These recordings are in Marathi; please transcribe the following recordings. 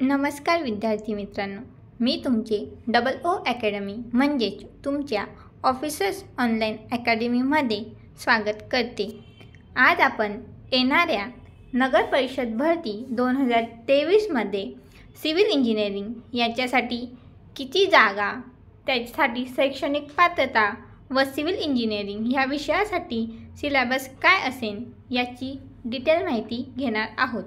नमस्कार विद्यार्थी मित्रांनो मी तुमचे डबल ओ अकॅडमी म्हणजेच तुमच्या ऑफिसर्स ऑनलाईन अकॅडमीमध्ये स्वागत करते. आज आपण येणाऱ्या नगर परिषद भरती दोन हजार तेवीसमध्ये सिव्हिल इंजिनिअरिंग याच्यासाठी किती जागा त्याच्यासाठी शैक्षणिक पात्रता व सिव्हिल इंजिनिअरिंग ह्या विषयासाठी सिलेबस काय असेल याची डिटेल माहिती घेणार आहोत.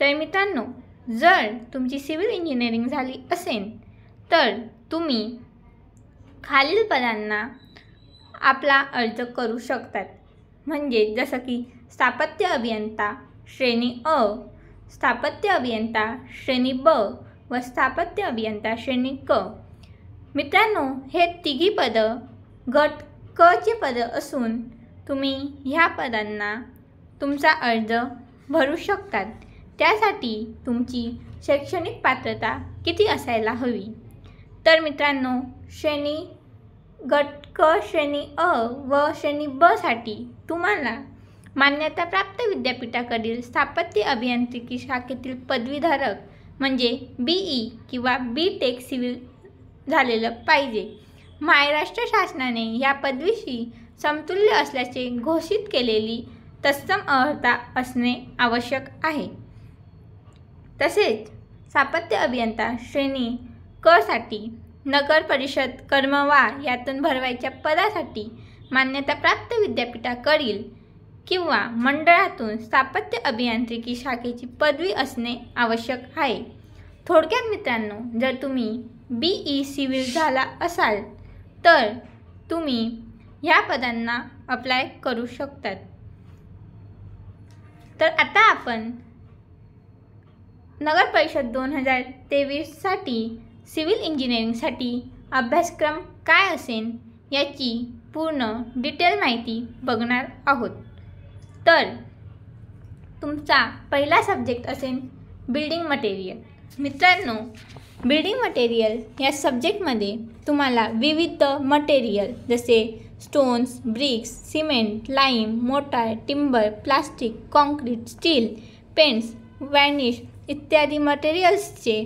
तर मित्रांनो जर तुमची सिव्हिल इंजिनिअरिंग झाली असेल तर तुम्ही खालील पदांना आपला अर्ज करू शकतात. म्हणजे जसं की स्थापत्य अभियंता श्रेणी अ स्थापत्य अभियंता श्रेणी ब व स्थापत्य अभियंता श्रेणी क. मित्रांनो हे तिघी पदं गट क चे पदं असून तुम्ही ह्या पदांना तुमचा अर्ज भरू शकतात. त्यासाठी तुमची शैक्षणिक पात्रता किती असायला हवी? तर मित्रांनो श्रेणी गट क श्रेणी अ व श्रेणी ब साठी तुम्हाला मान्यताप्राप्त विद्यापीठाकडील स्थापत्य अभियांत्रिकी शाखेतील पदवीधारक म्हणजे बी ई किंवा बी टेक सिव्हिल झालेलं पाहिजे. महाराष्ट्र शासनाने या पदवीशी समतुल्य असल्याचे घोषित केलेली तत्सम अर्हता असणे आवश्यक आहे. तसेच स्थापत्य अभियंता श्रेणी क साठी नगर परिषद कर्मवा यातून भरवायच्या पदासाठी मान्यताप्राप्त विद्यापीठाकडील किंवा मंडळातून स्थापत्य अभियांत्रिकी शाखेची पदवी असणे आवश्यक आहे. थोडक्यात मित्रांनो जर तुम्ही बी ई सिव्हिल झाला असाल तर तुम्ही ह्या पदांना अप्लाय करू शकतात. तर आता आपण नगर परिषद दोन हजार तेवीससाठी सिव्हिल इंजिनिअरिंगसाठी अभ्यासक्रम काय असेल याची पूर्ण डिटेल माहिती बघणार आहोत. तर तुमचा पहिला सब्जेक्ट असेल बिल्डिंग मटेरियल. मित्रांनो बिल्डिंग मटेरियल या सब्जेक्टमध्ये तुम्हाला विविध मटेरियल जसे stones bricks cement lime mortar timber plastic concrete steel paints varnish इत्यादी मटेरियल्सचे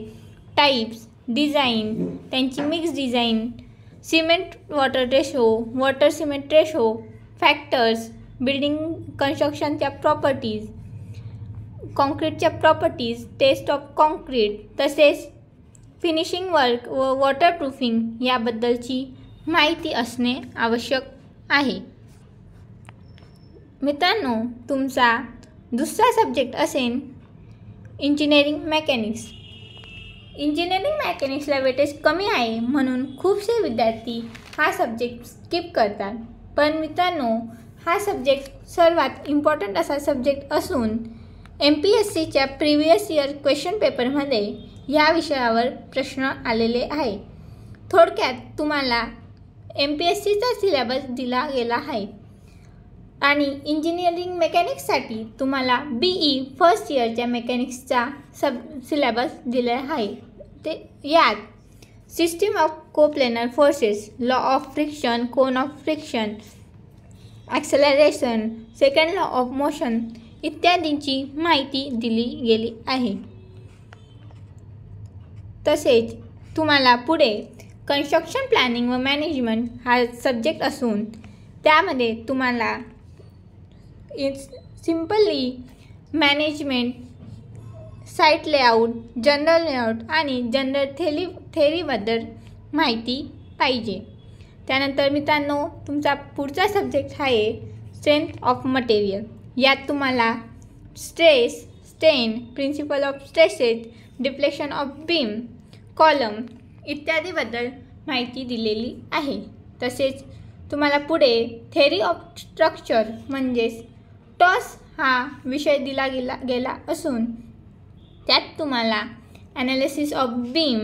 टाईप्स डिझाईन त्यांची mix design cement water ratio water cement ratio factors building कन्स्ट्रक्शनच्या properties कॉन्क्रीटच्या प्रॉपर्टीज टेस्ट ऑफ कॉन्क्रीट तसेच फिनिशिंग वर्क व वॉटरप्रूफिंग याबद्दलची माहिती असणे आवश्यक आहे. मित्रांनो तुमचा दुसरा सब्जेक्ट असेल इंजिनिअरिंग मेकॅनिक्स. इंजिनिअरिंग मेकॅनिक्सला वेटेज कमी आहे म्हणून खूपसे विद्यार्थी हा सब्जेक्ट स्किप करतात. पण मित्रांनो हा सब्जेक्ट सर्वात इम्पॉर्टंट असा सब्जेक्ट असून एम पी एस सीच्या प्रिव्हियस इयर क्वेश्चन पेपरमध्ये या विषयावर प्रश्न आलेले आहे. थोडक्यात तुम्हाला एम पी एस सीचा सिलेबस दिला गेला आहे. आणि इंजिनिअरिंग मेकॅनिक्ससाठी तुम्हाला बी ई फर्स्ट इयरच्या मेकॅनिक्सचा सब सिलेबस दिला आहे. ते यात system of coplanar forces law of friction cone of friction acceleration second law of motion इत्यादींची माहिती दिली गेली आहे. तसेच तुम्हाला पुढे कन्स्ट्रक्शन प्लॅनिंग व मॅनेजमेंट हा सब्जेक्ट असून त्यामध्ये तुम्हाला it's simply management site layout general layout आणि जनरल थेली थेरीबद्दल माहिती पाहिजे. त्यानंतर मित्रांनो तुमचा पुढचा सब्जेक्ट आहे स्ट्रेंथ ऑफ मटेरियल यात तुम्हाला stress strain principal of stresses deflection of beam column इत्यादीबद्दल माहिती दिलेली आहे. तसेच तुम्हाला पुढे थेरी ऑफ स्ट्रक्चर म्हणजेच टॉस हा विषय दिला गेला गेला असून त्यात तुम्हाला analysis of beam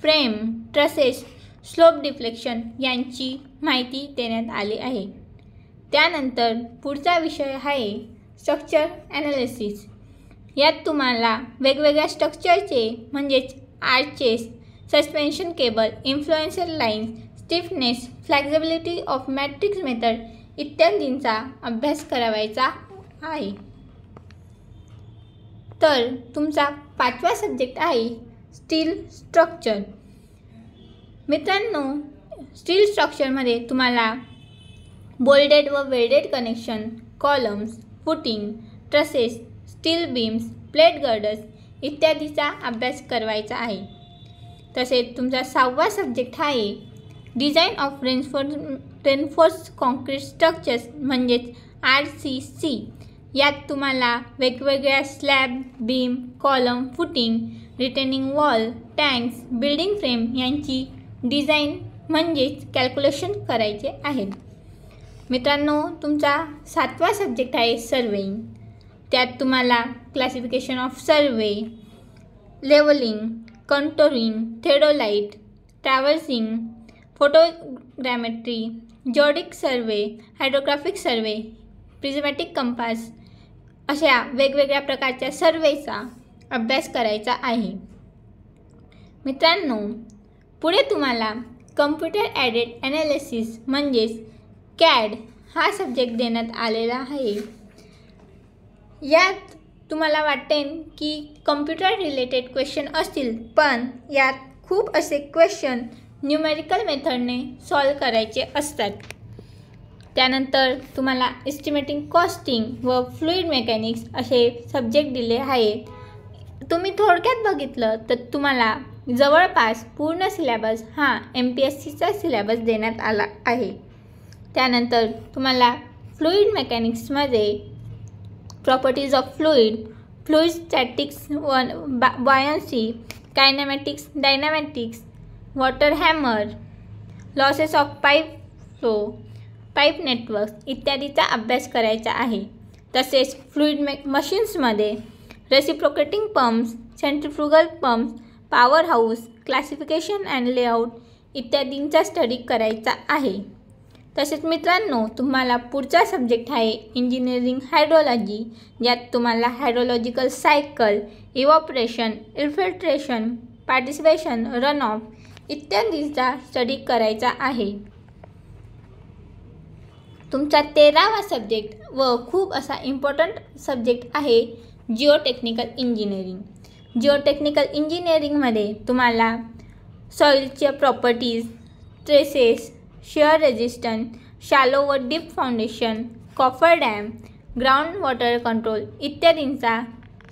frame trusses slope deflection यांची माहिती देण्यात आली आहे. त्यानंतर पुढचा विषय आहे स्ट्रक्चर ॲनालिसिस यात तुम्हाला वेगवेगळ्या स्ट्रक्चरचे म्हणजेच arches suspension cable influence line stiffness flexibility of matrix method इत्यादींचा अभ्यास करावायचा आहे. तर तुमचा पाचवा सब्जेक्ट आहे स्टील स्ट्रक्चर मित्रांनो स्टील स्ट्रक्चरमध्ये तुम्हाला बोल्डेड व welded connection columns footing trusses steel beams plate girders इत्यादीचा अभ्यास करवायचा आहे. तसेच तुमचा सहावा सब्जेक्ट आहे design of reinforce reinforce concrete structures म्हणजेच आर सी सी यात तुम्हाला वेगवेगळ्या slab beam column footing retaining wall tanks building frame यांची डिझाईन म्हणजेच कॅल्क्युलेशन करायचे आहे मित्रांनो तुमचा सातवा सब्जेक्ट आहे सर्वेईंग त्यात तुम्हाला classification of survey levelling contouring theodolite traversing photogrammetry geodetic survey hydrographic survey prismatic compass अशा वेगवेगळ्या प्रकारच्या सर्वेचा अभ्यास करायचा आहे. मित्रांनो पुढे तुम्हाला कम्प्युटर ॲडेड ॲनालिसिस म्हणजेच कॅड हा सब्जेक्ट देण्यात आलेला आहे. यात तुम्हाला वाटेन की कम्प्युटर रिलेटेड क्वेश्चन असतील पण यात खूप असे क्वेश्चन न्यूमेरिकल मेथडने सॉल्व करायचे असतात. त्यानंतर तुम्हाला इस्टिमेटिंग कॉस्टिंग व फ्लुईड मेकॅनिक्स असे सब्जेक्ट दिले आहेत. तुम्ही थोडक्यात बघितलं तर तुम्हाला जवळपास पूर्ण सिलेबस हा एम पी एस सीचा सिलेबस देण्यात आला आहे. त्यानंतर तुम्हाला फ्लुईड मेकॅनिक्समध्ये properties of fluid fluid statics one बा buoyancy kinematics dynamics water hammer losses of pipe flow pipe network इत्यादीचा अभ्यास करायचा आहे. तसेच फ्लुईड मे मशीन्समध्ये reciprocating pumps centrifugal pumps power house classification and layout इत्यादींचा स्टडी करायचा आहे. तसेच मित्रांनो तुम्हाला पुढचा सब्जेक्ट आहे इंजिनिअरिंग हायड्रोलॉजी ज्यात तुम्हाला hydrological cycle evaporation infiltration participation run off इत्यादींचा स्टडी करायचा आहे. तुमचा तेरावा सब्जेक्ट व खूप असा इम्पॉर्टंट सब्जेक्ट आहे जिओटेक्निकल इंजिनिअरिंग जिओटेक्निकल इंजिनिअरिंगमध्ये तुम्हाला सॉईलच्या properties stresses shear resistance shallow व deep foundation coffer dam ground water control इत्यादींचा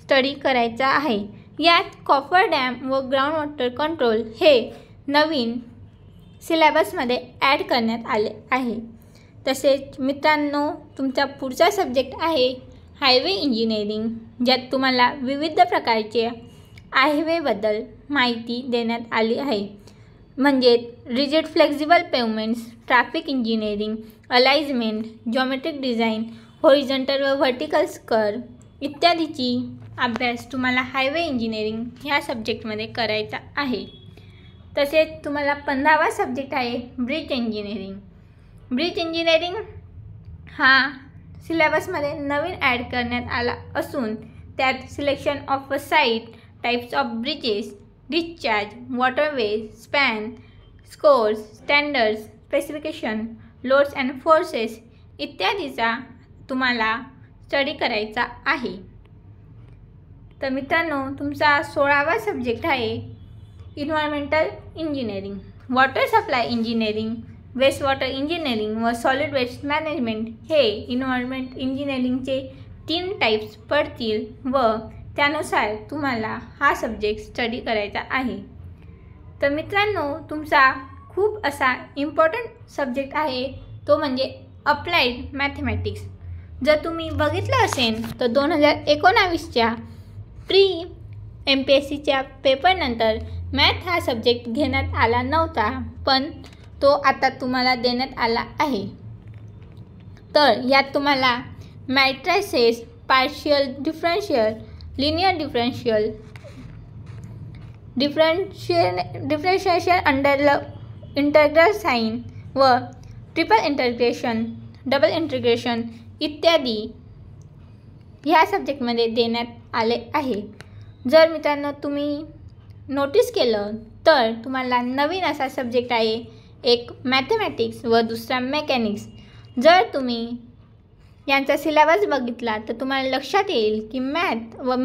स्टडी करायचा आहे. यात कॉफर डॅम व ग्राउंड वॉटर कंट्रोल हे नवीन सिलेबसमध्ये ॲड करण्यात आले आहे. तसेच मित्रांनो तुमचा पुढचा सब्जेक्ट आहे हायवे इंजिनिअरिंग ज्यात तुम्हाला विविध प्रकारचे हायवेबद्दल माहिती देण्यात आली आहे. म्हणजे rigid flexible pavements traffic engineering alignment geometric design horizontal व व्हर्टिकल स्कर इत्यादीची अभ्यास तुम्हाला हायवे इंजिनिअरिंग ह्या सब्जेक्टमध्ये करायचा आहे. तसेच तुम्हाला पंधरावा सब्जेक्ट आहे ब्रिज इंजिनिअरिंग ब्रिज इंजिनिअरिंग हा सिलेबसमध्ये नवीन ॲड करण्यात आला असून त्यात selection of a site types of bridges discharge waterway span scours standards specification loads and forces इत्यादीचा तुम्हाला स्टडी करायचा आहे. तर मित्रांनो तुमचा सोळावा सब्जेक्ट आहे environmental engineering water supply engineering waste water engineering व सॉलिड वेस्ट मॅनेजमेंट हे इन्व्हायरमेंट इंजिनिअरिंगचे तीन टाईप्स पडतील व त्यानुसार तुम्हाला हा सब्जेक्ट स्टडी करायचा आहे. तर मित्रांनो तुमचा खूप असा इम्पॉर्टंट सब्जेक्ट आहे तो म्हणजे अप्लाइड मॅथमॅटिक्स जर तुम्ही बघितलं असेल तर दोन हजार एकोणावीसच्या प्री एम पी एस सीच्या पेपरनंतर मॅथ हा सब्जेक्ट घेण्यात आला नव्हता पण तो आता तुम्हाला देण्यात आला आहे. तर यात तुम्हाला matrices partial differential linear differential differential differentiation under ल इंटरग्रल साईन व ट्रिपल इंटरग्रेशन डबल इंटरग्रेशन इत्यादी ह्या सब्जेक्टमध्ये देण्यात आले आहे. जर मित्रांनो तुम्ही नोटीस केलं तर तुम्हाला नवीन असा सब्जेक्ट आहे एक मॅथमॅटिक्स व दुसरा मेकॅनिक्स जर तुम्ही यांचा सिलेबस बघितला तर तुम्हाला लक्षात येईल की मॅथ व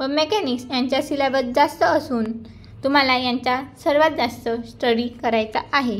व मेकॅनिक्स यांचा सिलेबस जास्त असून तुम्हाला यांचा सर्वात जास्त स्टडी करायचा आहे.